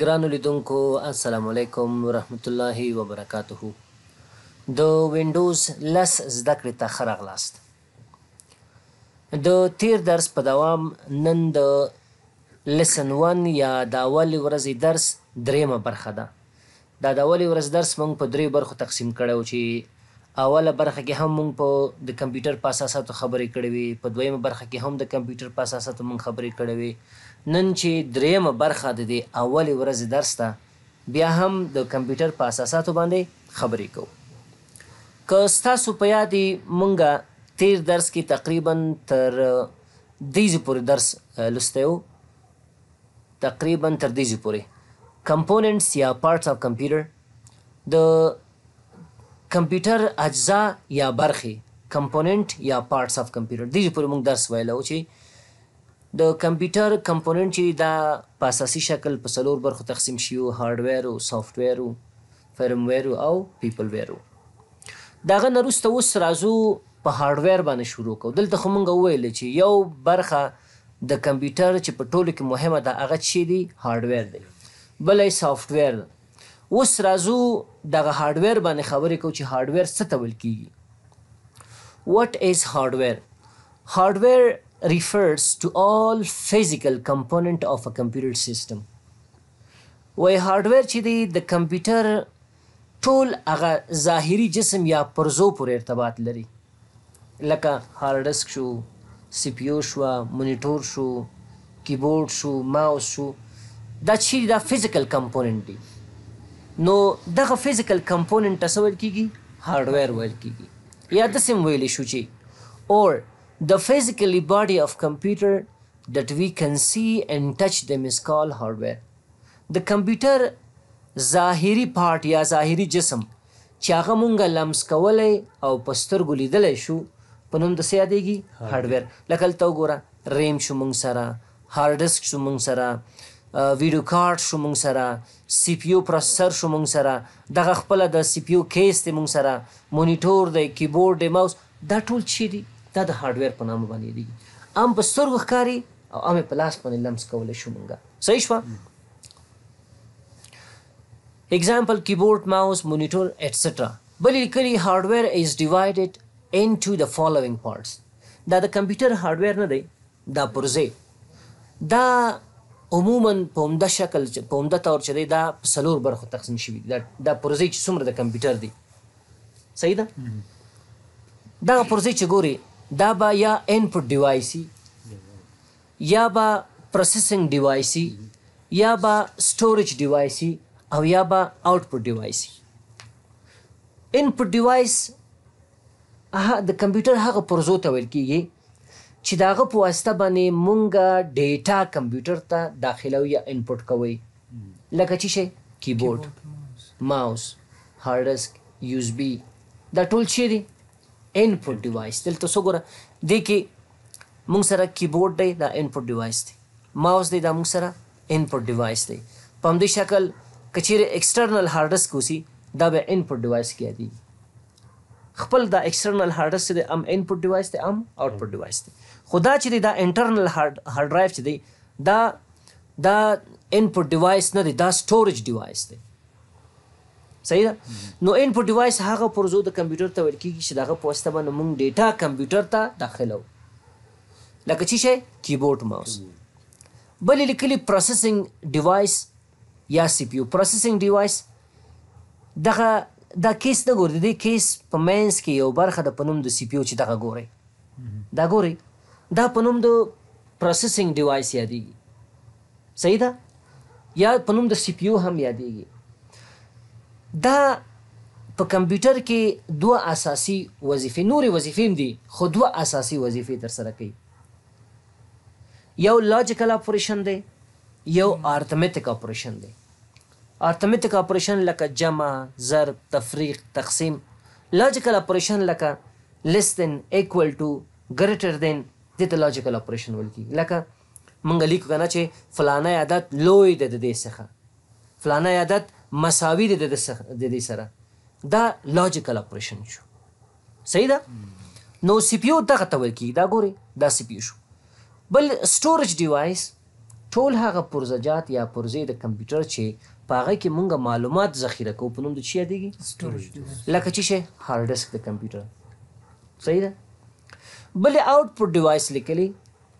ګرانو لیدونکو السلام علیکم ورحمت الله وبرکاته د وینډوز لس زده کړې ته ښه راغلاست د تیر درس په دوام نن د لیسن 1 یا د اول ورځې درس دریمه برخه ده دا د اولې ورځ درس مونږ په درېو برخو تقسیم کړی و چې اوله برخه کې هم مونږ په د کمپیوټر په اساساتو خبرې کړې وې، په دویمه برخه کې هم د کمپیوټر په اساساتو مونږ خبرې کړې وې، نن چې درېیمه برخه د دې اولې ورځې درس ده بیا هم د کمپیوټر په اساساتو باندې خبرې کوو. که ستاسو په یاد وي مونږ تېر درس کې تقریباً تر دیزې پورې درس لوستی و. تقریبا تر دې ځي پورې کمپوننټس یا پارټس اف کمپیوټر د کمپیوټر اجزا یا برخې کمپوننټ یا پارټس اف کمپیوټر دې پورې موږ درس ویلو چې د کمپیوټر کمپوننټ چې دا په اساسي شکل په څلور برخو تقسیم شي او هارډویر او سافټویر او فرمویر او پیپلویر دغه نرسته اوس راځو په هارډویر باندې شروع کو دلته خو مونږ ویل چې یو برخه د کمپیوټر چې په ټولو کې مهمه ده هغه څه شی دی هارډویر دی بله یې سافټویر ده اوس راځو دغه هارډویر باندې خبرې کوو چې هارډویر څه ته ویل کیږي What is hardware? Hardware refers to all physical component of a computer system. وای هارډویر چې دی د کمپیوټر ټول هغه ظاهري جسم یا پرزو پورې ارتباط لري لکه هارډ ډسک شو، سي پي یو شوه، مونیټور شو، کیبورډ شو، ماوس شو دا چیرې دا فزیکل کمپوننټ دي نو دغه فزیکل کمپوننټ ته څه ویل کیږي هارډویر ویل کیږي یا داسې هم ویلی شو چې اور د فزیکلی باډي اف کمپیوټر دیټ وي کن سي اینډ ټچ دیم از کالډ هارډویر د کمپیوټر ظاهري پارټ یا ظاهري جسم چې هغه مونږ لمس کولی او په سترګو لیدلی شو په نوم د څه یادیږي؟ هارډویر. لکه دلته وګوره ریم شو مونږ سره، هارډسک شو مونږ سره، ویډیو کارت شو مونږ سره، سي پي یو پروسیسر شو مونږ سره، دغه خپله د سي پي یو کیس دی مونږ سره، مونیټور دی، کیبورډ دی، ماوس، دا ټول څه دي؟ دا د هارډویر په نامه باندې یادیږي. هم په سترګو ښکاري او هم یې په لاس باندې لمس کولی شو مونږ. صحیح شوه Example keyboard mouse monitor etc بل لیکلی hardware is divided into the following parts دا د کمپیوټر هارډویر نه دی دا پرزه دا عموما په عمده شکل په عمده تور چې دی دا په څلور برخو تقسیم شوی دا دا پرزه چې څومره د کمپیوټر دی صحیح ده دا پرزه چې ګوري دا با یا انپوټ ډیوایس یا به پروسیسنګ ډیوایس وي، یا به سټوریج ډیوایس وي او یا به آوټپوټ ډیوایس وي. انپوټ ډیوایس د کمپیوټر هغه پرزو ته ویل کېږي چې د هغه په واسطه باندې مونږ ډیټا کمپیوټر ته داخلوو یا انپوټ کوو لکه چې شی کیبورډ، ماوس، هارډ ډسک، یوزبي دا ټول چی دي؟ انپوټ ډیوایس دلته څه ګوره دې کې موږ سره کیبورډ دی دا انپوټ ډیوایس دی ماوس دی دا موږ سره انپوټ ډیوایس دی په همدې شکل که چیرې ایکسټرنل هارډ ډیسک وسی دا به انپوټ ډیوایس کې یادېږي خپل دا ایکسټرنل هارډ ډیسک دی ام انپوټ ډیوایس دی ام آوټپوټ ډیوایس دی خو دا چې دا انټرنل هارډ ډرایو چې دی دا دا انپوټ ډیوایس نه دی دا سټوریج ډیوایس دی صحیح ده نو انپوټ ډیوایس هغه پرزو د کمپیوټر ته ویل کیږي چې د هغه په واسطه باندې موږ ډیټا کمپیوټر ته داخلوو لکه چی شی کیبورډ ماوس بل لیکلی پروسیسنګ ډیوایس یا سی پی یو پروسیسنګ ډیوایس دغه دا کیس نه ګوري د کیس په مینس کې یو برخه د پنوم د سی پی یو چې دغه ګوري دا ګوري دا پنوم د پروسیسنګ ډیوایس یادېږي صحیح ده یا په نوم د سی پی یو هم یادیږي دا په کمپیوټر کې دوه اساسي وظیفې نورې وظیفې هم دي خو دوه اساسي وظیفې تر سره کوي یو لاجیکل اپریشن دی یو ارتمتیک اپریشن دی ارتمتیک اپریشن لکه جمع ضرب تفریق تقسیم لاجیکل اپریشن لکه لیس دین ایکوال ټو ګریټر دین دې ته لاجیکل اپریشن ویل کیږي لکه مونږ لیکو کنه چه فلانی عدد لوی ده ددی څخه فلانی عدد مساوی ده ددی سره دا لاجیکل اپریشن شو صحیح ده نو سی پی یو دغه ته ویل کیږي دا ګوري دا سی پی یو شو بل سټوریج ډیوایس ټول هغه پرزجات یا پرزې د کمپیوټر چې په هغه کې مونږ معلومات ذخیره کوو په نوم د چی یادېږي لکه چې شی هارډ ډیسک د کمپیوټر صحیح ده بلې آوټپوټ ډیوایس لیکلی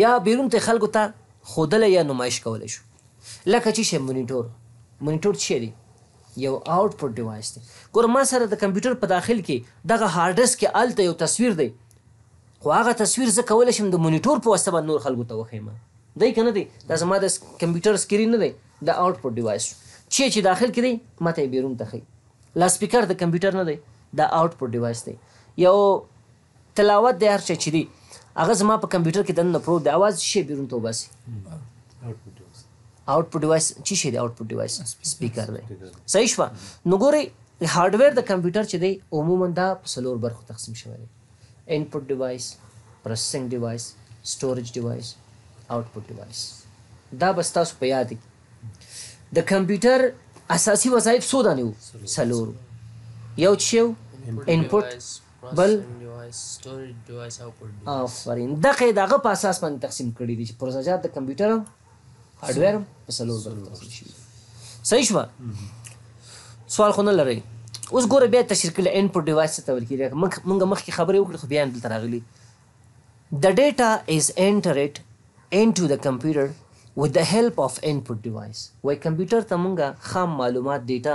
یا بیرون ترې خلکو ته ښودلی یا نمایش کولی شو لکه چی شی مونیټور مونیټور چی دی یو آوټ پټ ډیوایس دی ګور ما سره د کمپیوټر په داخل کې دغه هارډ ډیسک کې الته یو تصویر دی خو هغه تصویر زه کولی شم د مونیټور په واسطه باندې نور خلکو ته وښیم دی کنه دی دا زما د کمپیوټر سکرین نه دی د آوټ پټ ډیوایس چی چې داخل کې دی ماته بیرون ته خی لا سپیکر د کمپیوټر نه دی دا آوټ پټ ډیوایس دی یو تلاوت دی هر شی چی دی هغه زما په کمپیوټر کی دننه پروت دی اواز چی شی بیرون ته وباسی آوټ پټ ډیوایس چی شی دی آوټ پټ ډیوایس سپیکر دی صحیح شو نو ګوري هارډویر د کمپیوټر چی دی عموما دا په سلور برخو تقسیم شوی دی انپټ ډیوایس پروسیسینګ ډیوایس سټوریج ډیوایس آوټ پټ ډیوایس دا بس تاسو په یاد کی د کمپیوټر اساسي وظایف څو دانه وو څلور یو چې انپوټ بل آفرین دقه یې د هغه په اساس باندې تقسیم کړي دي چې پرزه جات د کمپیوټر هم هارډویر هم په څلور برخو تقسیم شوي صحیح شوه سوال خو نه لرئ اوس ګوره بیا تشریح کړل انپوټ ډیوایس ته ویل کیږي موږ مخکې خبرې وکړې خو بیا هم دلته راغلي The data is entered into the computer with the help of input device وای کمپیوټر ته مونږه خام معلومات ډیټا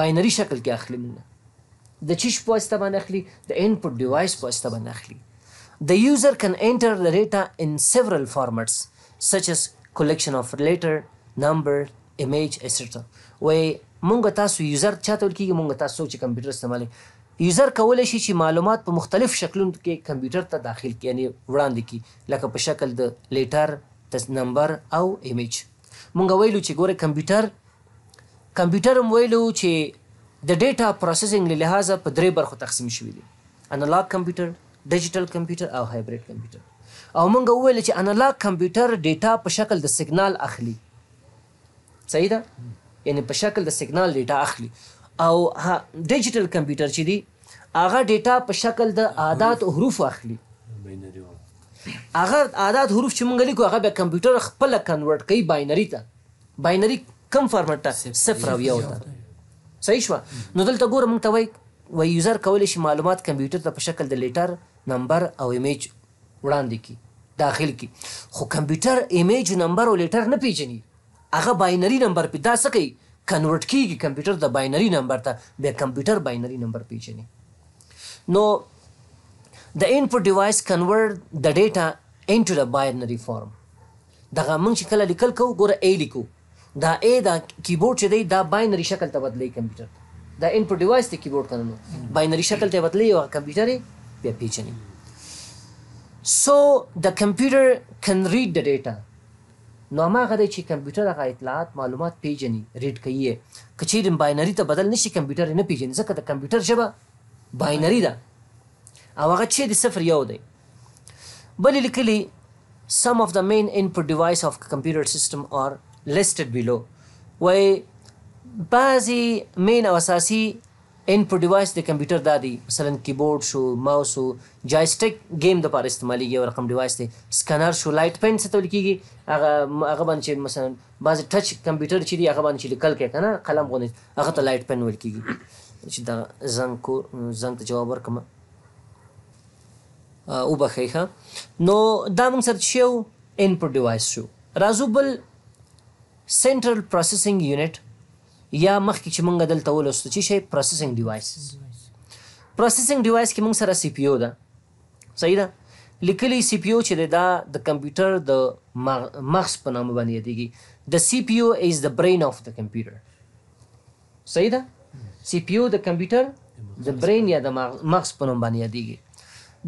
باینري شکل کې اخلي مونږ د چی شي په واسطه باندې اخلي د انپوټ ډیوایس په واسطه باندې اخلي The user can enter the data in several formats such as collection of letter, number, image, etc. وای مونږ تاسو یوزر چاته ویل کیږي مونږ تاسو چې کمپیوټر استعمالوي یوزر کولای شي چې معلومات په مختلف شکلونو کې کمپیوټر ته داخل کړي یعنی وړاندې کړي لکه په شکل د لیټر نمبر او ایمیج مونږ ویلو چې ګوره کمپیوټر کمپیوټر هم ویلي وو چې د ډیټا پروسیسنګ له لحاظه په درې برخو تقسیم شوي دي، انالاګ کمپیوټر، ډیجیټل کمپیوټر او هایبریډ کمپیوټر او موږ وویل چې انالاګ کمپیوټر ډیټا په شکل د سیګنال اخلي، صحیح ده؟ یعنې په شکل د سیګنال ډیټا اخلي او ډیجیټل کمپیوټر چې دي هغه ډیټا په شکل د عادات او حروف اخلي. هغه عادات حروف چې موږ لیکو هغه بیا کمپیوټر خپله کنورټ کوي باینري ته. باینري کوم فارمټ ته صفر او یو ته صحیح شوه نو دلته ګوره موږ ته وایي وایي یوزر کولی شي معلومات کمپیوټر ته په شکل د لیټر، نمبر او ایمیج وړاندې کړي، داخل کړي، خو کمپیوټر ایمیج، نمبر او لیټر نه پیژني هغه باینري نمبر پی دا څه کوي کنورټ کیږي کمپیوټر ته باینري نمبر ته بیا کمپیوټر باینري نمبر پیژني نو The input device convert the data into the binary form. دغه مونږ چې کله لیکل کوو ګوره A لیکو دا A دا کیبورډ چې دی دا باینری شکل ته بدلی کمپیوټر ته دا انپوټ ډیوایس ته کیبورډ کنه نو باینری شکل ته بدلی او کمپیوټر بیا پیچنی سو د کمپیوټر کن ریډ د ډیټا نو هغه دی چې کمپیوټر هغه اطلاعات معلومات پیژني ریډ کوي که چیرې باینري ته بدل نشي کمپیوټر نه پیژني ځکه د کمپیوټر ژبه باینري ده او هغه چې د صفر یو دی بل یې لیکلي، Some of the main input device of computer system are listed below وایي بعضې مین او اساسي انپوټ ډیوایس د کمپیوټر دا دی مثلا کیبورډ شو ماوس شو جایسټیک ګیم د پاره استعمالیږي یو رقم ډیوایس دی سکانر شو لایټ پین څه ته ویل کیږي هغه هغه باندې چې مثلا بعضې ټچ کمپیوټر چې دی هغه باندې چې لیکل کوي که نه قلم غوندې هغه ته لایټ پین ویل کیږي چې دا زنګ کو زنګ ته جواب ورکړم وبخښئ ښه نو دا موږ سره چې یو انپوټ ډیوایس شو راځو بل سنټرل پروسیسنګ یونټ یا مخکې چې موږ دلته ولوستو چې شی پروسیسنګ ډیوایس پروسیسنګ ډیوایس کې موږ سره سی پی یو ده صحیح ده لیکلی سی پی یو چې دا د کمپیوټر د مغز په نامه باندې یادېږي د سی پی یو از د برین اف د کمپیوټر صحیح ده سي پي يو د کمپيوټر د برين يا د مغز په نوم باندې ياديږي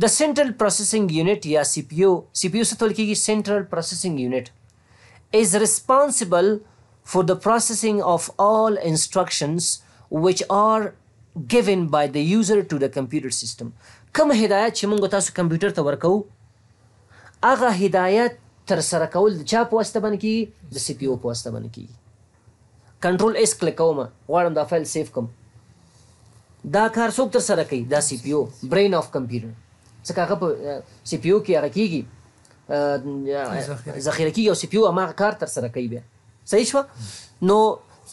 د سنټرل پروسيسنګ يونټ يا سي پي يو سي پي يو څه ته ويل کيږي سنټرل پروسيسنګ يونټ از ريسپانسيبل فور د پروسيسنګ اف آل انسټرکشنز وچ آر ګيون بای د يوزر ټو د کمپيوټر سيستم کوم هدايت چې موږ تاسو کمپيوټر ته ورکوو هغه هدايت تر سره کول د چا په واسطه باندې کيږي د سي پي يو په واسطه باندې کيږي کنټرول ایس کلکوم غواړم دا فایل سیف کړم دا کار څوک تر سره کوي دا سی پی یو برین اف کمپیوټر څکه هغه په سی پی یو کې هغه کیږي ذخیره کیږي او سی پی یو هغه کار تر سره کوي بیا صحیح شو نو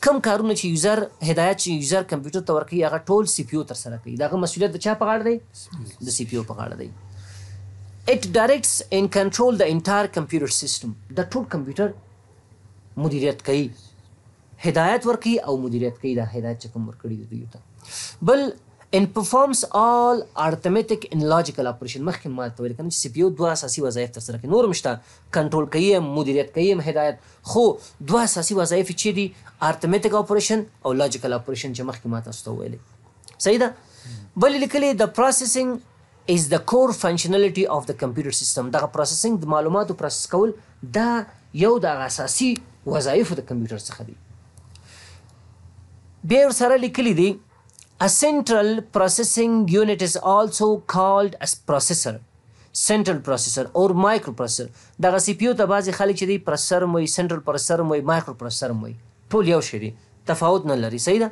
کم کارونه چې یوزر هدایت چې یوزر کمپیوټر ته ورکوي هغه ټول سی پی یو تر سره کوي داغه مسولیت د چا په غاړه دی د سی پی یو په غاړه دی اټ ډایرکټس ان کنټرول د انټایر کمپیوټر سیستم د ټول کمپیوټر مدیریت کوي هدایت ورکي او مدیریت کوي دا هدایت چې کوم ورکړي دي دوی ته بل ان پرفارمز آل ارتمټیک ان لاجیکل اپریشن مخکې ما ته ویل کنه چې سی پی یو دوه اساسي وظایف تر سره کوي نور مشته کنټرول کوي مدیریت کوي هدایت خو دوه اساسي وظایف چې دي ارتمټیک اپریشن او لاجیکل اپریشن چې مخکې ما تاسو ته ویل صحیح ده بل لیکلي د پروسیسینګ is the core functionality of the computer system دغه پروسیسنګ د معلوماتو پروسس کول دا یو د هغه اساسي وظایفو د کمپیوټر څخه دی بیا ورسره لیکلي دي A central processing unit is also called as processor سنټرل پروسیسر او مایکرو پروسیسر دغه سی پی یو ته بعضی خلک چې دی پروسیسر موي سنټرل پروسیسر موي مایکرو پروسیسر موي ټول یو شی دی تفاوت نه لري صحیح ده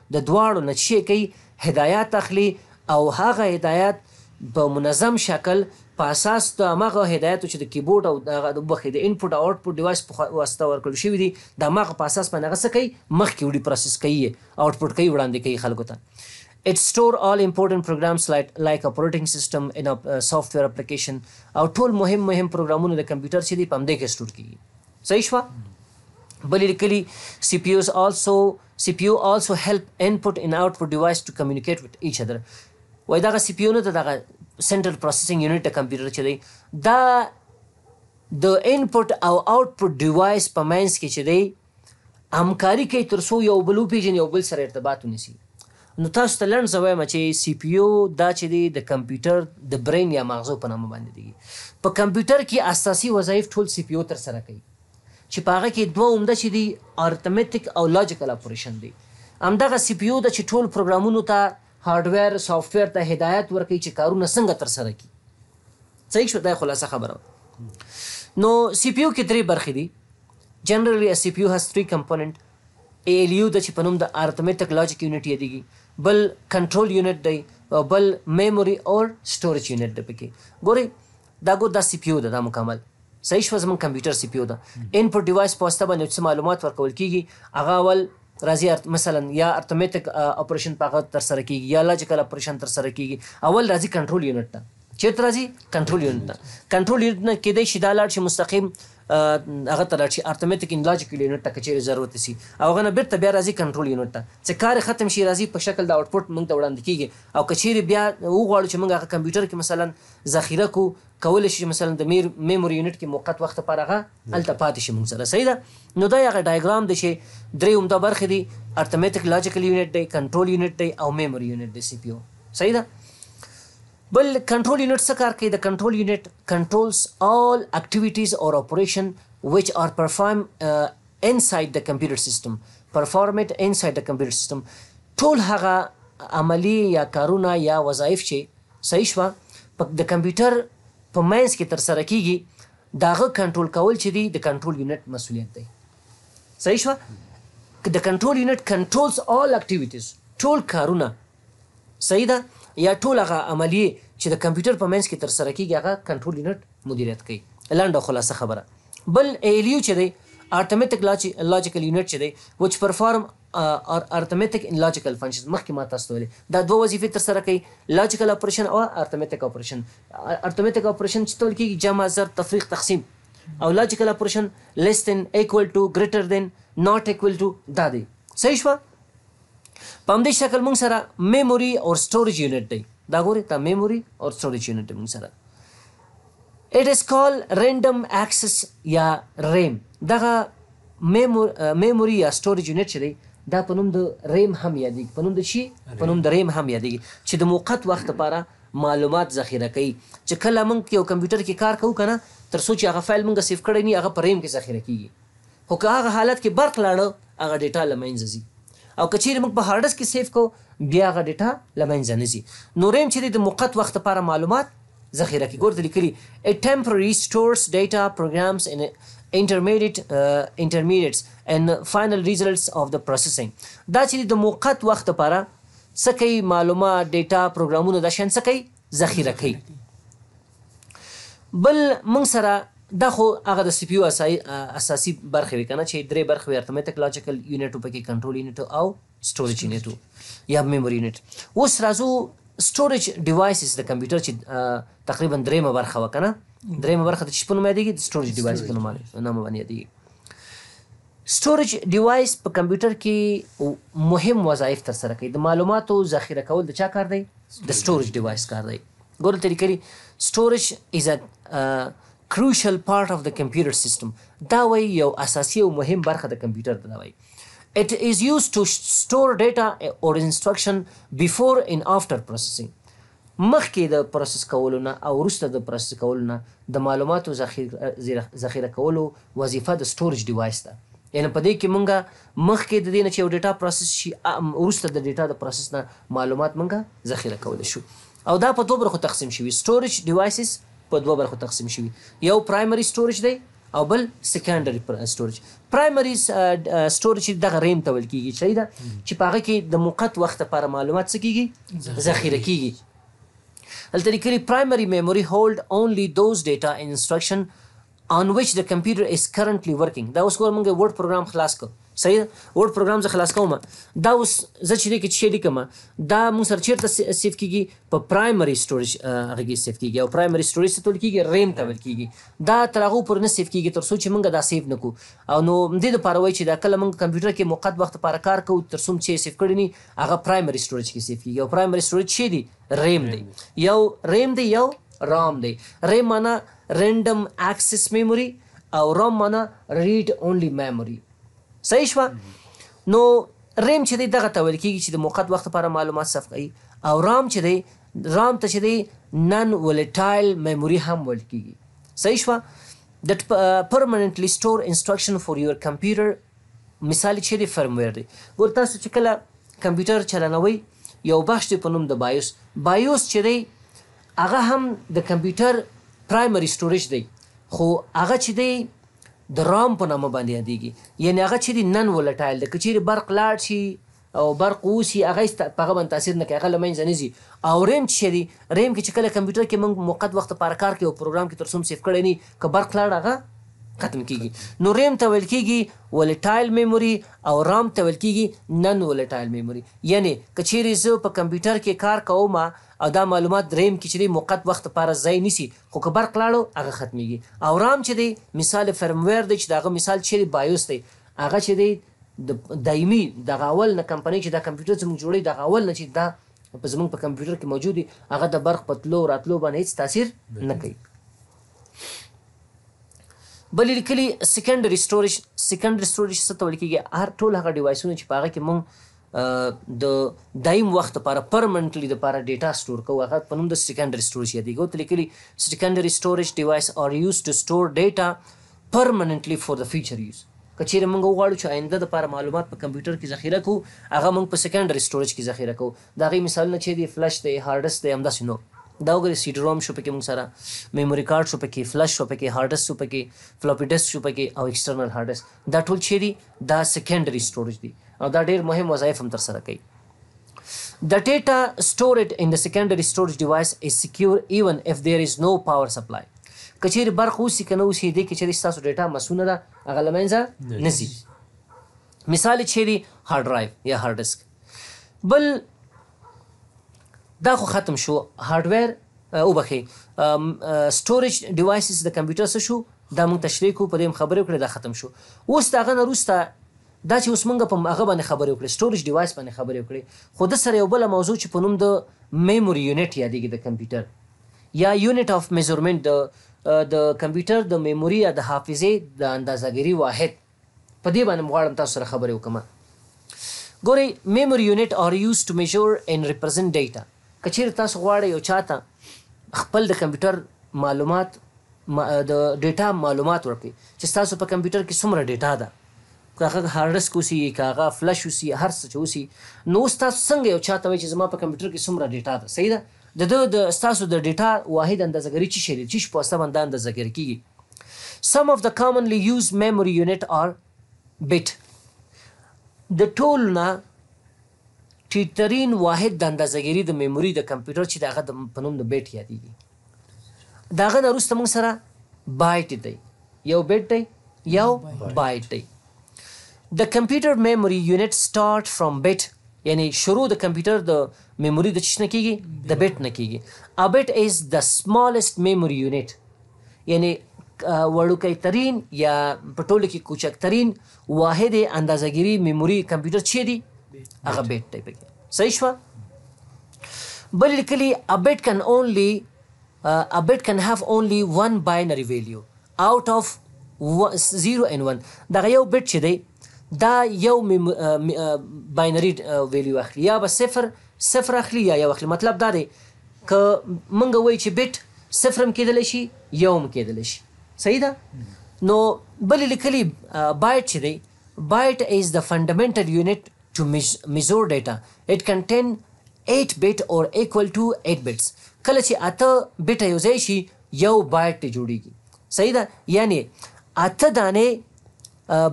د دواړو نه چه کئ هدايات اخلي او هغه هدايات په منظم شکل په اساس د همغه هداياتو چه د کيبورډ او هغه وبښي د انپوټ او آوټپوټ ډيوايس په واسطه ورکړل شوي دي د همغه په اساس باندې هغه څه کئ مخکې وړي پروسس کئ يې آوټپوټ کئ وړاندې کئ خلکو ته It store all important programs like like operating system in software application او ټول مهم مهم پروګرامونه د کمپیوټر چې دي په همدې کې سټور کیږي صحیح شوه بل لیکلي سی پی یوز آلسو سي پي يو آلسو هيلپ انپوټ ان آوټ پوټ ډيوايس ټو کميونيکيټ وټ ايچ ادر وايي دغه سي پي يو نه د دغه سنټرل پروسيسنګ يونټ د کمپيوټر چې دی دا د انپوټ او آوټ پوټ ډيوايس په مينس کې چې دی همکاري کوي تر څو یو بل وپیژني یو بل سره ارتباط ونیسي نو تاسو ته لنډ زه وایم چې سی پی یو دا چې دی د کمپیوټر د برین یا مغزو په نامه باندې دی په کمپیوټر کې اساسي وظایف ټول سی پی یو تر سره کوي چې په هغه کې دوه عمده چې دي ارتمتیک او لاجیکل اپریشن دي همدغه سي پي یو ده چې ټول پروګرامونو ته هارډویر سافټویر ته هدایت ورکوي چې کارونه څنګه تر سره کړي صحیح شو دا خلاصه خبره نو سی پی یو کې درې برخې دي جنرالي ا سی پی یو هاز 3 کمپوننت ای ال یو د چې په نوم د ارتمټک لاجیک یونټ یادېږي بل کنټرول یونټ دی او بل میموري او سټوریج یونټ دی پکې ګوري دا ګوت دا سی پی یو ده دا مکمل صحیح شوه زمونږ کمپیوټر سی پی یو ده انپوټ ډیوایس په واسطه باندې څه معلومات ورکول کیږي هغه اول راځي مثلا یا ارتمیتک اپریشن په هغه تر سره کیږي یا لاجیکل اپریشن تر سره کیږي اول راځي کنټرول یونټ ته چیرته راځي کنټرول یونټ ته کنټرول یونټ نه کېدای شي دا لاړ شي مستقیم هغه ته لاړ شي ارتمیتک ان لاجیکل یونټ ته کچېرې ضرورت سي او هغه نه بیرته بیا راځي کنټرول یونټ ته چې کار ختم شي راځي په شکل د آوټپوټ موږ ته وړاندې کیږي او کچېرې بیا وغواړو چې موږ هغه کمپیوټر کې مثلا ذخیره کو کولی شي چې مثلا د میر میموري یونټ کې موقت وخت لپاره هغه هلته پاتې شي موږ سره صحیح ده نو دا هغه ډایګرام دی چې درې عمده برخې دي ارتمیټک لاجیکل یونټ دی کنټرول یونټ دی او میموري یونټ دی سی پی یو صحیح ده بل کنټرول یونټ څه کار کوي د کنټرول یونټ کنټرولز آل اکټیویټیز اور اپریشن which are performed uh, انسايډ د کمپيوټر سيستم، Performed inside the computer system، ټول هغه عملي يا کارونه يا وظايف چې، صحيح شوه، په د کمپيوټر په منځ کې تر سره کيږي د هغه کنټرول کول چې دي د کنټرول يونټ مسئوليت دی. صحيح شوه، د کنټرول يونټ Controls all activities ټول کارونه صحیح ده یا ټول هغه عملیې چې د کمپیوټر په منځ کې تر سره کیږي هغه کنټرول یونټ مدیریت کوي لنډ او خلاصه خبره بل ایلیو چې دی ارتمتیک لاجیکل یونټ چې دی وچ پرفارم ار ارتمتیک ان لاجیکل فنکشن مخکې ما تاسو ته ویل دا دوه وظیفې تر سره کوي لاجیکل اپریشن او ارتمتیک اپریشن ارتمتیک اپریشن چې تول کیږي جمع ضرب تفریق تقسیم او لاجیکل اپریشن لیس دین ایکوال ټو ګریټر دین ناٹ ایکوال ټو دا دی صحیح شوه په همدې شکل مونږ سره میموري اور سټوریج یونټ دی دا ګوري دا میموري اور سټوریج یونټ دی مونږ سره اټ از کال رینډم اکسس یا ریم دغه میموري یا سټوریج یونټ چې دی دا په نوم د ریم هم یادېږي په نوم د چی په نوم د ریم هم یادېږي چې د موقت وخت لپاره معلومات ذخیره کوي چې کله موږ یو کمپیوټر کې کار کوو کنه تر څو چې هغه فایل موږ سیف کړی نه هغه په ریم کې ذخیره کیږي خو که هغه حالت کې برق لاړه هغه ډیټا له مینځه ځي او که چیرې موږ په هارډسک کې سیف کو بیا هغه ډیټا له مینځه نه ځي نو ریم چې دی د موقت وخت لپاره معلومات ذخیره کوي ګورته لیکلي it temporary stores data programs and intermediate uh, intermediates and final results of the processing دا چې د موقت وخت لپاره څه کوي معلومات ډیټا پروګرامونه دا شین څه کوي ذخیره کوي بل موږ سره دا خو هغه د سپیو اساسي برخې وي کنه چې درې برخې وي ارتمټیک لاجیکل یونټ او پکې کنټرول یونټ او سټوریج یونټ یا میموري یونټ اوس راځو سټوریج ډیوایسز د کمپیوټر چې تقریبا درېمه برخه وکنه درېمه برخه د چپونو مې دیږي د سټوریج ډیوایس په نوم نامه باندې دیږي سټوریج ډیوایس په کمپیوټر کې مهم وظایف تر سره کوي د معلوماتو ذخیره کول د چا کار دی د سټوریج ډیوایس کار دی ګوره تریکری سټورج از ا کروشل پارټ اف د کمپیوټر سیستم دا وای یو اساسي او مهم برخه د کمپیوټر ده وای It is used to store data or instruction before and after processing. مخکې د پروسس کولو نه او وروسته د پروسس کولو نه د معلوماتو ذخیره کولو وظیفه د سټورج ډیوایس ده یعنی په دې کې مونږه مخکې د دې نه چې یو ډیټا پروسس شي وروسته د ډیټا د پروسس نه معلومات مونږه ذخیره کولی شو او دا په دوه برخو تقسیم شوي، سټوریج ډیوایسز په دوه برخو تقسیم شوي، یو پرایمري سټوریج دی او بل سیکنډري سټوریج. پرایمري سټوریج چې دغه ریم ته ویل کیږي صحیح ده چې په هغه کې د موقت وخت لپاره معلومات څه کیږي ذخیره کیږي. دلته لیکلي پرایمري میموري هولډ اونلي دوز ډیټا ان انسټرکشن on which the computer is currently working دا اوس ګوره مونږ یې ورډ پروګرام خلاص کړ صحیح ده ورډ پروګرام زه خلاص کوم دا اوس زه چې دې کې چې لیکم دا مونږ سره چیرته سیف کیږي په پرایمري سټوریج هغه کې سیف کیږي او پرایمري سټوریج څه تول کیږي ریم ته ول کیږي دا تر هغه پر نه سیف کیږي تر څو چې مونږ دا سیف نکو او نو دې لپاره وای چې دا کله مونږ کمپیوټر کې موقت وخت لپاره کار کوو تر څو چې سیف کړی نه هغه پرایمري سټوریج کې سیف کیږي او پرایمري سټوریج شي دي ریم دی یو ریم دی یو رام دی ریم معنا رینډم اکسس میموري او روم مانا ریډ اونلي میموري صحیح شوه نو ریم چې دی دغه ته ویل کیږي چې د موقت وخت لپاره معلومات ثبت کوي او رام چې دی رام ته چې دی نن ولیټایل میموري هم ویل کیږي صحیح شوه د پرمننټلی سټور انستراکشن فور یور کمپیوټر مثال چې دی فرمویر دی ګور تاسو چې کله کمپیوټر چلنوي یو بخش دی په نوم د بایوس بایوس چې دی هغه هم د کمپیوټر پرایمري سټوریج دی خو هغه چې دی د رام په نامه باندې یادېږي یعنې هغه چې دی نن ولټایل دی که چیرې برق لاړ شي او برق اوسي هغه هیڅ په هغه باندې تاثیر نه کوي هغه له منځه نه ځي او ریم چې دی ریم کې چې کله کمپیوټر کې موږ موقت وخت لپاره کار کوي او پروګرام کې تر څو سیف کړی نه که برق لاړ هغه ختم کیږي نو ریم ته ویل کیږي ولټایل میموري او رام ته ویل کیږي نن ولټایل میموري یعنی کچيري زه په کمپیوټر کې کار کوم او دا معلومات دریم کې چې دی موقت وخت لپاره ځای نیسي خو که برق لاړو هغه ختمیږي او رام چې دی مثال فرمویر دی چې د هغه مثال چیرې بایوس دی هغه چې دی د دایمي دغه اول نه کمپنۍ چې دا کمپیوټر زموږ جوړوي دغه اول نه چې دا په زموږ په کمپیوټر کې موجود وي هغه د برق په تلو راتلو باندې هیڅ تاثیر نه کوي بل لیکلي سیکنډري سټوریج سیکنډري سټوریج څه ته ویل کیږي هر ټول هغه ډیوایسونه چې په هغه کې مونږ د دایم وخت لپاره پرمنټلی لپاره ډیټا سټور کوو هغه په نوم د سیکنډري سټوریج یادېږي او لیکلي سیکنډري سټوریج ډیوایس آر یوز ټو سټور ډیټا پرمنټلی فور د فیوچر یوز که چیرې موږ وغواړو چې آینده لپاره معلومات په کمپیوټر کې ذخیره کوو هغه موږ په سیکنډري سټوریج کې ذخیره کوو د هغې مثالونه چې دی فلش دی هارډ ډیسک دی همداسې نور دا وګورئ سي ډي روم شو پکې موږ سره میموري کارت شو پکې فلش شو پکې هارډ ډیسک شو پکې فلوپي ډیسک شو پکې او ایکسټرنل هارډ ډیسک دا ټول چیرې دا سیکنډري سټورج دي او دا ډیر مهم وظایف هم تر سره کوي. The data stored in the secondary storage device is secure even if there is no power supply. که چیرې برق اوسي که نه اوسي دې کې چیرې ستاسو ډیټا مسونه ده هغه له منځه نه ځي. مثال چیرې هارډ ډرایو یا هارډ ډیسک. بل دا خو ختم شو هارډویر وبخښئ سټوریج ډیوایسز د کمپیوټر څه شو دا موږ تشریح کوو په دې هم خبرې وکړې دا ختم شو اوس د هغه نه وروسته دا چې اوس موږ په هغه باندې خبرې وکړې سټوریج ډیوایس باندې خبرې وکړې خو د سره یو بل موضوع چې په نوم د میموري یونټ یادېږي د کمپیوټر یا یونټ اف میزورمنټ د د کمپیوټر د میموري یا د حافظې د اندازګیري واحد په دې باندې هم غواړم تاسو سره خبرې وکړم. ګورئ Memory Unit are used to measure and represent data که چېرې تاسو غواړئ یو چا ته خپل د کمپیوټر معلومات د ډیټا معلومات ورکړئ چې ستاسو په کمپیوټر کې څومره ډیټا ده که هغه هارډ ډسک اوسي که هغه فلش اوسي هر څه چې اوسي نو اوس تاسو څنګه یو چا ته وایئ چې زما په کمپیوټر کې څومره ډیټا ده صحیح ده د ده د ستاسو د ډیټا واحد اندازه ګري څه شی دی چې په واسطه باندې دا اندازه ګري کېږي. Some of the commonly used memory unit are bit د ټول نه ټیټرین واحد د اندازګیری د میموري د کمپیوټر چې دغه د په نوم د بیټ یادېږي دغه نه وروسته موږ سره بایټ دی یو بیټ دی یو بایټ دی د کمپیوټر میموري یونټ سٹارټ فرام بیټ یعنی شروع د کمپیوټر د میموري د چشنه کیږي د بیټ نه کیږي ا بیټ از د سمالست میموري یونټ یعنې وړوکی ترین یا په ټولو کې کوچک ترین واحد اندازګیری میموري کمپیوټر چی دی هغه بیټ دی پکې صحیح شو بل لیکلی ا بیټ کین اونلی ا بیټ کین هاف اونلی ون باینری ویلیو آوټ اف 0 ان 1 دغه یو بیټ چې دی دا یو باینری ویلیو اخلي یا به صفر صفر اخلي یا یو اخلي مطلب دا دی که مونږ وایو چې بیټ صفر هم کیدلی شي یو هم کیدلی شي صحیح ده نو بل یې لیکلي بایټ چې دی بایټ از د فنډامنټل یونټ ټو میزور ډیټا اټ کنټین 8 بیټ اور ایکوال ټو 8 بیټس کله چې اته بیټه یو ځای شي یو بایټ ته جوړیږي صحیح ده یعنی اته دانه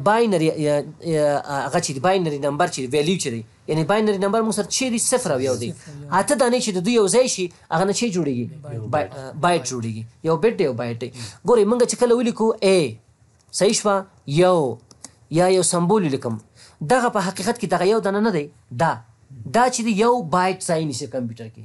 باینري هغه چې باینري نمبر چې ویلیو چې دی یعنی باینري نمبر موږ سره چیرې صفر او یو دی اته دانې چې د دوی یو ځای شي هغه نه چی جوړیږي بایټ جوړیږي یو بیټ دی یو بایټ دی ګوري موږ چې کله ولیکو ا صحیح شو یو یا یو سمبول لیکم دغه په حقیقت کې دغه یو دنه نه دی دا دا چې یو بایټ ځای نیسي کمپیوټر کې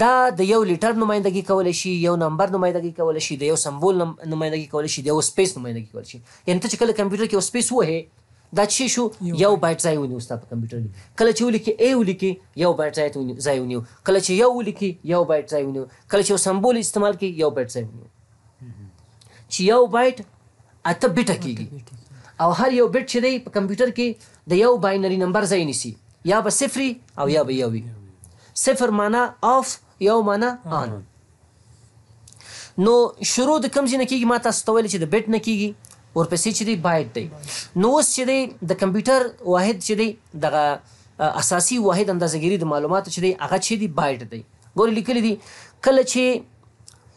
دا د یو لیټر نمایندګي کولی شي، یو نمبر نمایندګي کولی شي، د یو سمبول نمایندګي کولی شي، د یوه سپیس نمایندګي کولی شي. یعنې ته چې کله کمپیوټر کې یو سپیس ووهې، دا څه شی شو؟ یو بایټ ځای ونیو ستا په کمپیوټر کې. کله چې ولیکې، A ولیکې، یو بایټ ځای ونیو. کله چې یو ولیکې، یو بایټ ځای ونیو. کله چې یو سمبول استعمال کړې، یو بایټ ځای ونیو. چې یو بایټ اته بیټه کیږي او هر یو بیټ چې دی په کمپیوټر کې د یو باینری نمبر ځای نیسي یا به صفری او یا به یوي صفر معنا آف یو معنا آن نو شروع د کم ځای نه کیږي ما تاسو ته ویل چې د بیټ نه کیږي ورپسې چې دی بایټ دی نو اوس چې دی د کمپیوټر واحد چې دی دغه اساسي واحد اندازګيري د معلوماتو چې دی هغه چې دی بایټ دی ګور لیکل دي کله چې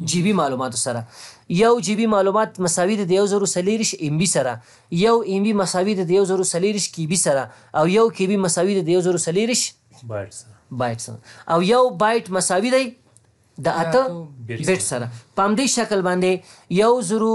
جيبي معلوماتو سره يو جيبي معلومات مساوي د يو زرو څلېرويشت ايم بي سره يو ايم بي مساوي د يو زرو څلېرويشت کي بي سره او يو کي بي مساوي د يو زرو څلېرويشت بايټ سره بايټ سره او يو بايټ مساوي دی د اته بيټ سره په همدې شکل باندې يو زرو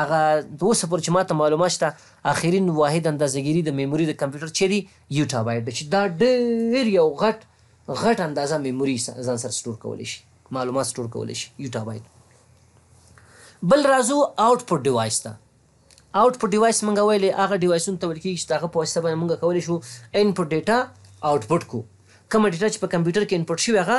هغه د اوسه پورې چې ماته معلومات شته اخرین واحد اندازه ګیری د میموری د کمپیوټر چې دی یوټا بایټ ده چې دا ډیر یو غټ غټ اندازه میموری ځان سره سټور کولی شي معلومات سټور کولی شي یوټا بایټ بل راځو آوټپوټ ډیوایس ته آوټپوټ ډیوایس مونږ ویلې هغه ډیوایسونه ته ویل کیږي چې هغه په واسطه باندې مونږ کولی شو انپوټ ډیټا آوټپوټ کو کومه ډیټا چې په کمپیوټر کې انپوټ شوی هغه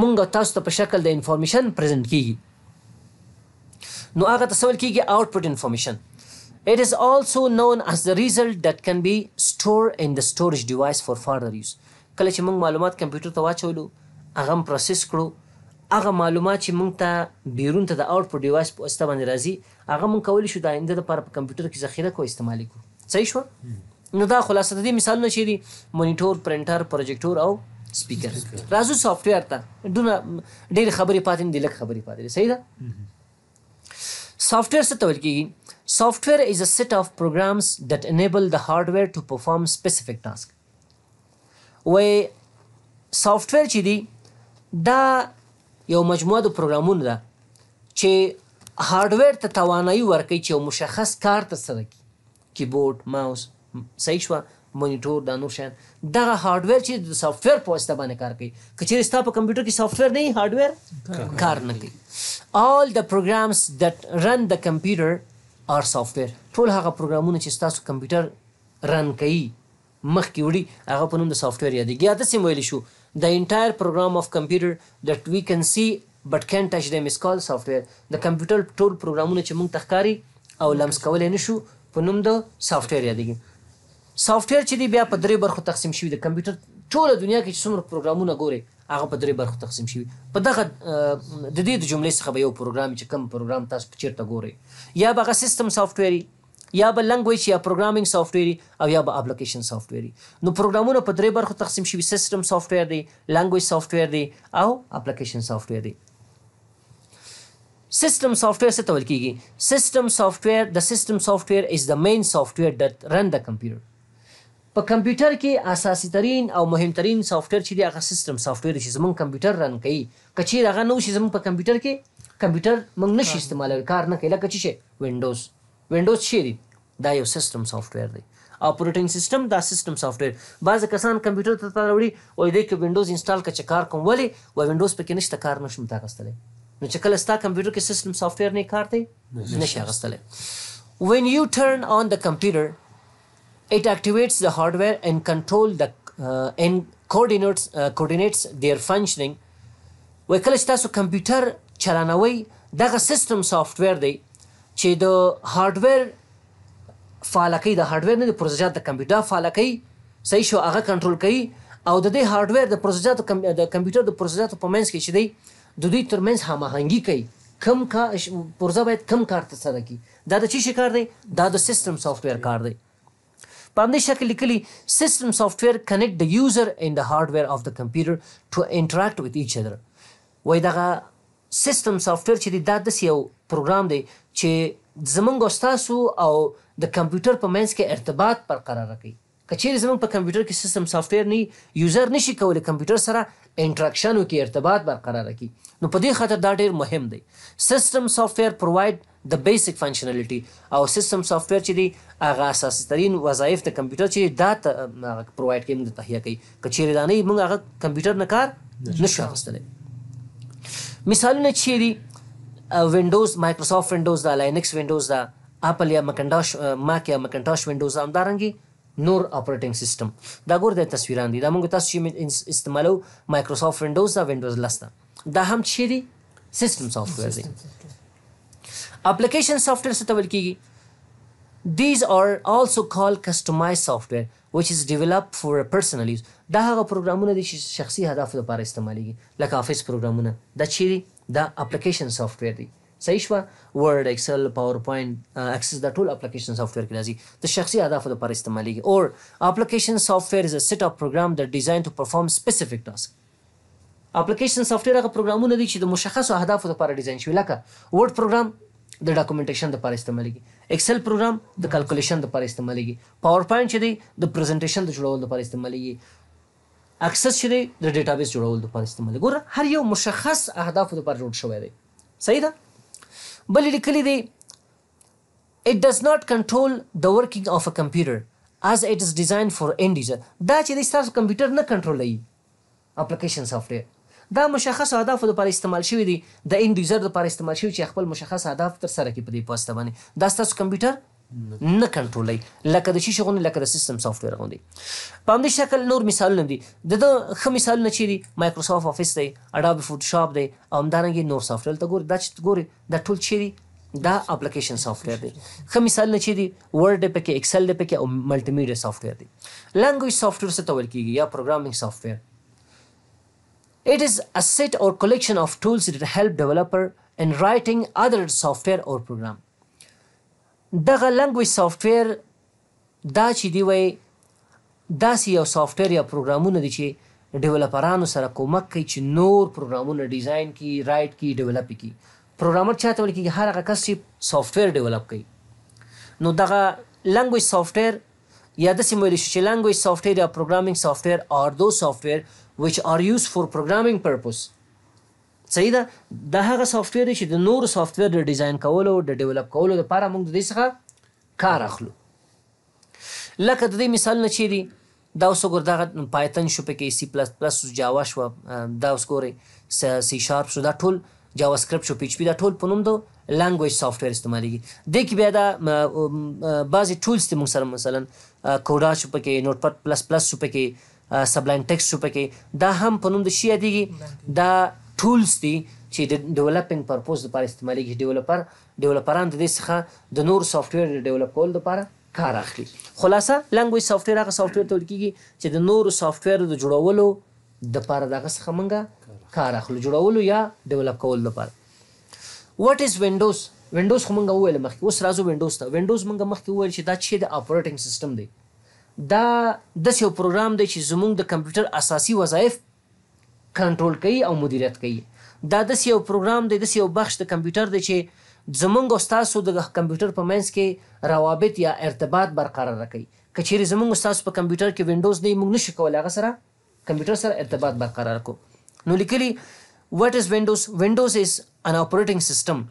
مونږ او تاسو ته په شکل د انفارمیشن پریزنټ کیږي نو هغه ته څه ویل کیږي اوټپوټ انفارمیشن It is also known as the result that can be stored in the storage device for further use. کله چې موږ معلومات کمپیوټر ته واچولو هغه هم پروسس کړو هغه معلومات چې موږ ته بیرون ته د اوټپوټ ډیوایس په واسطه باندې راځي هغه موږ کولی شو د آینده لپاره په کمپیوټر کې ذخیره کو استعمال کړو صحیح شو نو دا خلاصه د دې مثالونه چي دي مونیټور، پرنټر، پروجیکټور او سپیکر. راځو سافټ ویر ته. دونه ډېرې خبرې پاتې نه دي، لږ خبرې پاتې دي. صحیح ده؟ سافټ ویر څه ته ویل کیږي؟ سافټ ویر از ا سیټ اف پروګرامز ډیټ انیبل د هارډ ویر ټو پرفارم سپیسیفیک ټاسک. وایې سافټ ویر چي دي دا یو مجموعه د پروګرامونو ده چي هارډ ویر ته توانایي ورکوي چي یو مشخص کار تر سره کړي. کیبورډ، ماوس، صحیح شوه، مونیټور دا نور شیان دغه هارډویر چې د سافټویر په واسطه باندې کار کوي که چیرې ستا په کمپیوټر کې سافټویر نه وي هارډویر کار نه کوي all the programs that run the computer are software ټول هغه پروګرامونه چې ستاسو کمپیوټر رن کوي مخکې وړي هغه په نوم د سافټویر یادیږي یا داسې هم ویلی شو The entire program of computer that we can see but can't touch them is called software د کمپیوټر ټول پروګرامونه چې موږ ته ښکاري او لمس کولی نه شو په نوم د سافټویر یادیږي سافټویر چې دی بیا په درې برخو تقسیم شوی د کمپیوټر ټوله دنیا کې چې څومره پروګرامونه ګوري هغه په درې برخو تقسیم شوي په دغه د دې د جملې څخه به یو پروګرام چې کوم پروګرام تاسو په چیرته ګوري یا به هغه سیستم سافټویری یا به لنګویچ یا پروګرامینګ سافټویر وي او یا به ابلکیشن سافټویر وي. نو پروګرامونه په درې برخو تقسیم شوي، سیسټم سافټویر دی، لنګویچ سافټویر دی او ابلکیشن سافټویر دی. سیسټم سافټویر څه ته ویل کیږي؟ سیسټم سافټویر، The system software is the main software that run the computer. په کمپیوټر کې اساسي ترین او مهم ترین سافټویر چې دی هغه سیستم سافټویر دی چې زمونږ کمپیوټر رن کوي که چیرې هغه نه اوسي زمونږ په کمپیوټر کې کمپیوټر مونږ نشي استعمالوي کار نه کوي لکه چی شی وینډوز وینډوز چی شی دی دا یو سیستم سافټویر دی اپریټنګ سیستم دا سیستم سافټویر بعضی کسان کمپیوټر ته تا راوړي وایي دی که وینډوز انسټال که چې کار کوم ولې وایي وینډوز پکې نشته کار نشم ته اخستلی نو چې کله ستا کمپیوټر کې سیستم سافټویر نه کار ته نشي اخستلی when you turn on the computer It activates the hardware and control the and coordinates coordinates their functioning وای کله چې تاسو کمپیوټر چلانوي دغه سیستم سافټویر دی چې د هارډویر فعاله کوي د هارډویر نه د پروسیجر د کمپیوټر فعاله کوي صحیح شو هغه کنټرول کوي او د دې هارډویر د پروسیجر د کمپیوټر د پروسیجر په منځ کې چې دی د دوی ترمنځ هماهنګي کوي کم کا پرزه باید کم کار ترسره کړي دا د چی شی کار دی؟ دا د سیستم سافټویر کار دی. په همدی شکل لیکلی، System software connect the user and the hardware of the computer to interact with each other. وایی دغه سیستم سافټویر چی دی دا داسی یو پروګرام دی چی زمونږ او ستاسو او د کمپیوټر په منځ کی ارتباط برقراره کوي. که چیرې زموږ په کمپیوټر کې سیستم سافټویر نه وي، یوزر نه شي کولی کمپیوټر سره انټراکشن وکړي، ارتباط برقراره کړي، نو په دې خاطر دا ډیر مهم دی. سیستم سافټویر پرووایډ د بیسیک فنکشنلټي او سیستم سافټویر چې دی هغه اساسي ترین وظایف د کمپیوټر چې دی دا هغه پرووایډ کوي موږ ته تهیه کوي، که چیرې دا نه وي موږ هغه کمپیوټر نه کار نه شو اخیستلی. مثالونه چیرې وینډوز، مایکروسافټ وینډوز ده، لاینکس وینډوز ده، اپل یا مکنډاش مک یا مکنټاش وینډوز او همدارنګه نور اپریټنګ سیستم دا ګور د تصویران دي دا موږ تاسو چې استعمالو مایکروسافټ وینډوز دا وینډوز لسته دا هم چې دي سیستم سافټویر دی اپلیکیشن سافټویر څه ته ویل کیږي These are also called customized software which is developed for a personal use. دا هغه پروګرامونه دي چې شخصي هدف لپاره استعمالېږي لکه افیس پروګرامونه دا چیرې دا اپلیکیشن سافټویر دی صحیح شوه ورډ ایکسل پاور پوینټ اکسس دا ټول اپلکیشن سافټویر کې راځي د شخصي اهدافو لپاره استعمالیږي اور اپلکیشن سافټویر از ا سیټ اف پروګرام دیټ ډیزاین ټو پرفارم سپیسیفیک ټاسک اپلکیشن سافټویر هغه پروګرامونه دي چې د مشخصو اهدافو لپاره ډیزاین شوي لکه ورډ پروګرام د ډاکومنټیشن لپاره استعمالیږي ایکسل پروګرام د کلکولیشن لپاره استعمالیږي پاور پوینټ چې دی د پریزنټیشن د جوړولو لپاره استعمالیږي اکسس چې دی د ډیټابیس جوړولو لپاره استعمالیږي ګوره هر یو مشخص اهدافو لپاره جوړ شوی دی صحیح ده بل لیکلی دی It does not control the working of a computer as it is designed for end user دا چې دی ستاسو کمپیوټر نه کنټرولوي اپلیکیشن سافټویر دا مشخص اهدافو لپاره استعمال شوی دی د اند یوزر لپاره استعمال شوی چې خپل مشخص اهداف تر سره کړي په دې پوسته باندې دا ستاسو کمپیوټر نه کنټرولوي لکه د شیشې غوندې لکه د سیستم سافټویر غوندې په همدې شکل نور مثالونه دي د ده ښه مثالونه چې دي مایکروسافټ افیس دی اډابي فوټوشاپ دی او همدارنګه نور سافټویر ته ګوري دا چې ګوري دا ټول چې دي دا اپلیکیشن سافټویر دی ښه مثالونه چې دي ورډ دی پکې ایکسل دی پکې او ملټي میډیا سافټویر دی لانګویج سافټویر څه ته ویل کیږي یا پروګرامینګ سافټویر It is a set or collection of tools that help developer in writing other software or program. دغه لنګویج سافټویر دا چی دی وایی داسی یو سافټویر یا پروګرامونه دی چی ډیولپرانو سره کومک کوي چی نور پروګرامونه ډیزاین کی، رایټ کی، ډیولپ یی کی. پروګرامر چاته ویل کیږی هر هغه کس چی سافټویر ډیولپ کوي. نو دغه لنګویج سافټویر یا داسی هم ویلی شو چی لنګویج سافټویر یا پروګرامینګ سافټویر آر دوز سافټویر ویچ آر یوزد فور پروګرامینګ پرپوز. صحیح ده دا هغه سافټویر دی چې د نورو سافټویر د ډیزاین کولو او د ډیولپ کولو لپاره موږ د دې څخه کار اخلو لکه د دې مثالونه چې دي دا اوس وګور دغه پایتن شو پکې سی پلس پلس جاوا شو دا اوس ګوري سی شارپ شو دا ټول جاوا سکرپټ شو پی ایچ پی دا ټول په نوم دو لانګویج سافټویر استعمالیږي د کې بیا دا بعضی ټولز ته موږ سره مثلا کوډا شو پکې نوټ پډ پلس پلس شو پکې سبلاین ټیکسټ شو پکې دا هم په نوم د شي یادېږي دا ټولز دي چې د ډیولپینګ پرپوز لپاره استعمالیږي ډیولپر ډیولپران د دې څخه د نور سافټویر د ډیولپ کولو لپاره کار اخلي خلاصه لانګویج سافټویر هغه سافټویر ته ویل کیږي چې د نور سافټویر د جوړولو د لپاره دغه څخه مونږه کار اخلو جوړولو یا ډیولپ کولو لپاره واټ از وینډوز وینډوز خو مونږه وویل مخکې اوس راځو وینډوز ته وینډوز مونږه مخکې وویل چې دا چې د اپریټینګ سیستم دی دا داسې یو پروګرام دی چې زموږ د کمپیوټر اساسي وظایف کنټرول کوي او مدیریت کوي. دا داسې یو پروګرام دی، داسې یو بخش د کمپیوټر دی چې زموږ او ستاسو د کمپیوټر په منځ کې روابط یا ارتباط برقراره کوي. که چېرې زموږ او ستاسو په کمپیوټر کې وینډوز نه وي، موږ نه شو کولی هغه سره، کمپیوټر سره، ارتباط برقرار کړو. نو لیکلي What is Windows؟ Windows is an operating system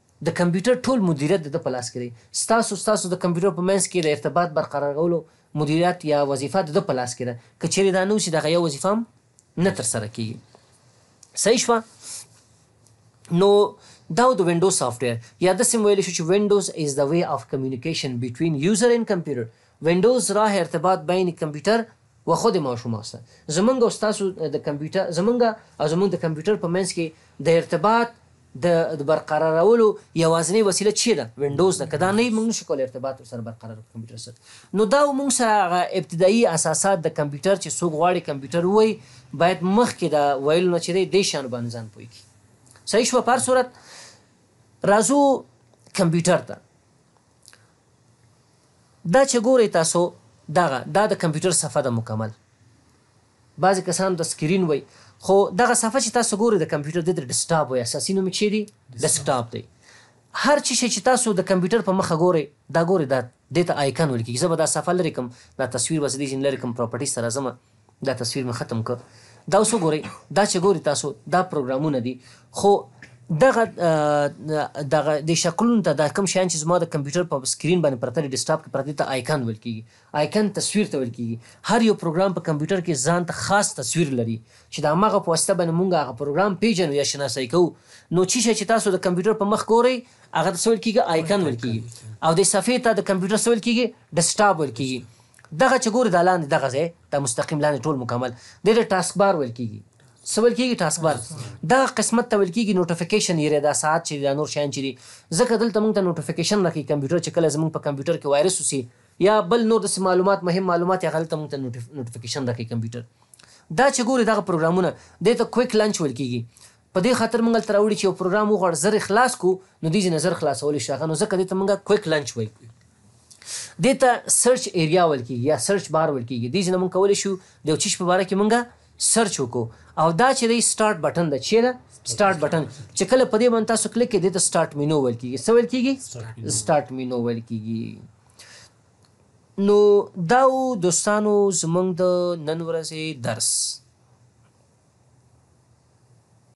د کمپیوټر ټول مدیریت د ده په لاس کې دی. ستاسو، ستاسو د کمپیوټر په منځ کې د ارتباط برقرارولو مدیریت یا وظیفه د ده په لاس کې ده. که چېرې دا نه اوسي، دغه یو وظیفه هم نه تر سره کېږي. صحیح شوه؟ نو دا و د وینډوز سافټویر یا داسې هم ویلی شو چې Windows is the way of communication between user and computer، وینډوز راه ارتباط بین کمپیوټر وخو د ماشومه سته زمونږ او ستاسو د کمپیوټر زمونږ او زمونږ د کمپیوټر په منځ کې د ارتباط د د برقرارولو یوازنۍ وسیله چی ده وینډوز ده که دا نه وی مونږ نشو کولی ارتباط ورسره برقرار کړو کمپیوټر سره نو دا مونږ سره هغه ابتدایی اساسات د کمپیوټر چی څوک غواړی کمپیوټر ووایی باید مخکی د ویلو نه چی دی دی شیانو باندی ځان پوه کړي صحیح شوه په هر صورت راځو کمپیوټر ته دا چه ګورئ تاسو دغه دا د کمپیوټر صفحه ده مکمل بعضی کسان د سکرین وای خو دغه صفحه چه تاسو ګورئ د کمپیوټر دې ته ډیسکټاپ وای اساسی نوم یې چه دی ډیسکټاپ دی هر چه شی چه تاسو د کمپیوټر په مخه ګورئ دا ګورئ دا دې ته آیکن ویل کیږي زه به دا صفحه لری کړم دا تصویر به زه دې ځینې لری کړم پراپرټیز ته راځم. دا تصویر مې ختم کړ دا اوس وګورئ دا چې ګوري تاسو دا پروګرامونه دي خو دغه دغه د شکلونو ته دا کوم شیان چې زما د کمپیوټر په سکرین باندې پرته دی ډیسکټاپ کې پرته ته آیکن ویل کیږي آیکن تصویر ته ویل کیږي هر یو پروګرام په کمپیوټر کې ځان ته خاص تصویر لري چې د هغه په واسطه باندې مونږ هغه پروګرام پیژنو یا شناسای کوو نو چې شي چې تاسو د کمپیوټر په مخ ګورئ هغه ته ویل کیږي آیکن ویل کیږي او د صفحې ته د کمپیوټر ویل کیږي ډیسکټاپ ویل کیږي دغه چې ګورې دا لاندې دغه ځای دا مستقیم لاندې ټول مکمل دې ته ټاسک بار ویل کیږي څه ویل کیږي ټاسک بار دغه قسمت ته ویل کیږي نوټیفیکیشن یې دا ساعت چې دا نور شیان چې دي ځکه دلته موږ ته نوټیفیکیشن راکوي کمپیوټر چې کله زموږ په کمپیوټر کې وایرس وسی یا بل نور داسې معلومات مهم معلومات هغه دلته موږ ته نوټیفیکیشن راکوي کمپیوټر دا چې ګوري دغه پروګرامونه دې ته کویک لانچ ویل کیږي په دې خاطر مونږ هلته راوړي چې یو پروګرام وغواړ زر یې خلاص کړو نو دې ځینې زر خلاصولی شي هغه نو ځکه دې ته مونږ کویک لانچ وایو دې ته سرچ ایریا ویل کیږي یا سرچ بار ویل کیږي دې ځینې مونږ کولی شو د یو چیش په باره کې مونږ سرچ وکړو او دا چې دی سٹارټ بټن ده چیرې سٹارټ بټن چې کله په دې باندې تاسو کلیک کړئ د سٹارټ مینو ویل کیږي څه ویل کیږي سٹارټ مینو ویل کیږي نو دا و دوستانو زمونږ د نن ورځې درس